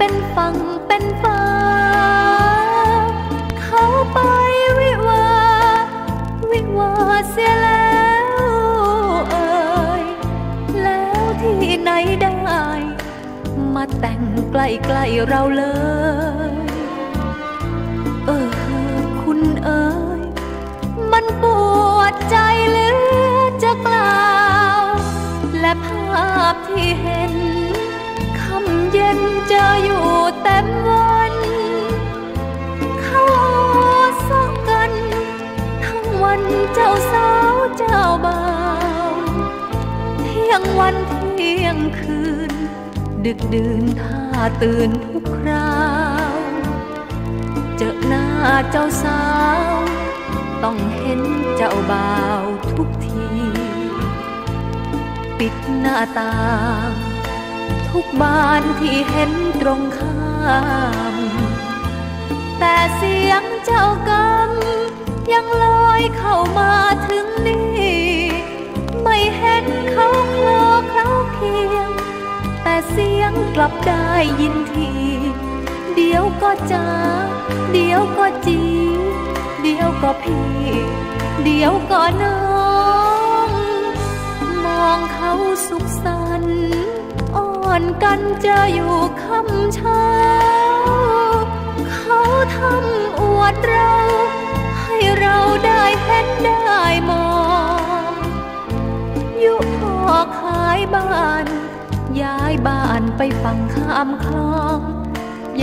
ป็นฝั่งเป็นฟ้า เขาไปวิวา วิวาเสียแล้วเอ่ยแล้วที่ไหนได้ มาแต่งใกล้ๆเราเลย นเจ้าสาวเจ้าบ่าวเที่ยงวันเที่ยงคืน ดึกดื่นถ้าตื่นทุกคราว เจอหน้าเจ้าสาว ต้องเห็นเจ้าบ่าวทุกที ปิดหน้าต่างทุกบ้านที่เห็นตรงข้าม แต่เสียงเจ้ากรรม ยังลอยเข้ามาถึงนี่ ไม่เห็นเขาคลอเขาเคียง แต่เสียงกลับได้ยินที เดี๋ยวก็จ้า เดี๋ยวก็จี เดี๋ยวก็พี่ เดี๋ยวก็น้อง มองเขาสุขสันต์อ่อนกันจออยู่คำเช้า เขาทำอวดเรา ให้เราได้เห็นได้มอง ยุพ่อขายบ้าน ย้ายบ้านไปฝั่งข้ามคลอง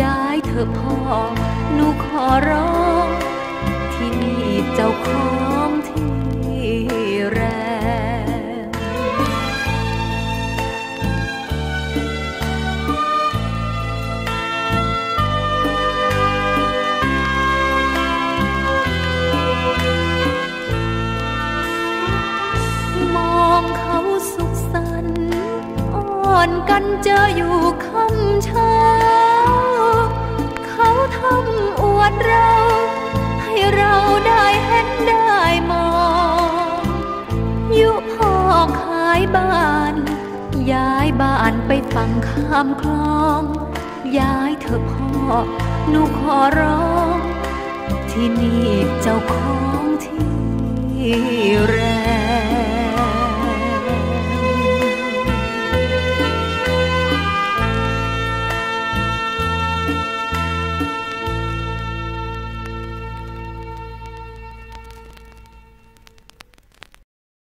ย้ายเถอะพ่อหนูขอร้อง ที่นี่เจ้าของ อนกันเจออยู่ค่ำเช้า เขาทำอวดเรา ให้เราได้เห็นได้มอง ยุพ่อขายบ้าน ย้ายบ้านไปฝั่งข้ามคลอง ย้ายเถอพ่อ หนูขอร้อง ที่นี่เจ้าของที่แรง